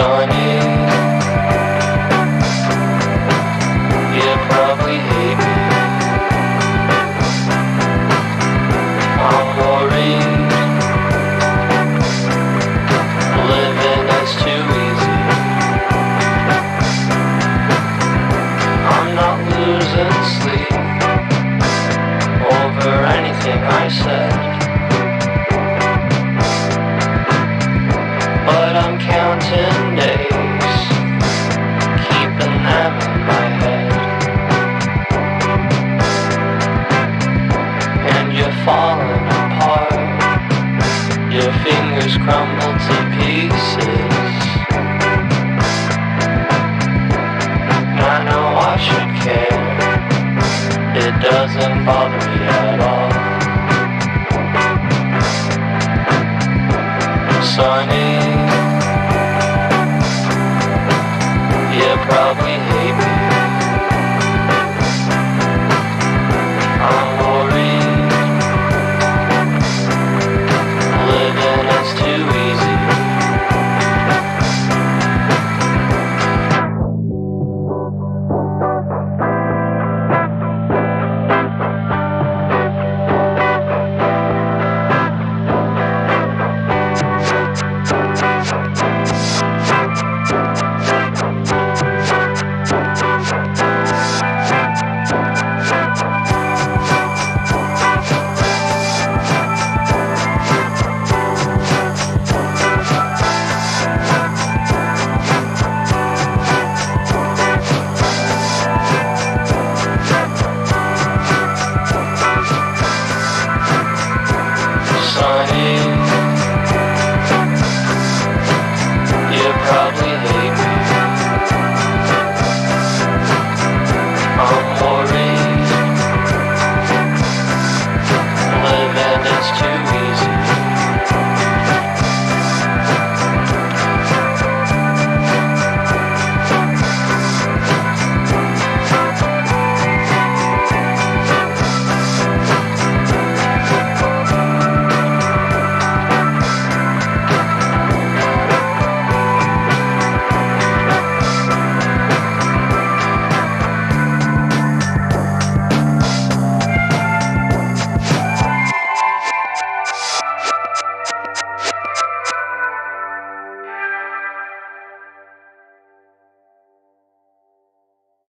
on you. I'm counting days, keeping them in my head. And you're falling apart, your fingers crumble to pieces. I know I should care, it doesn't bother me at all. Sonny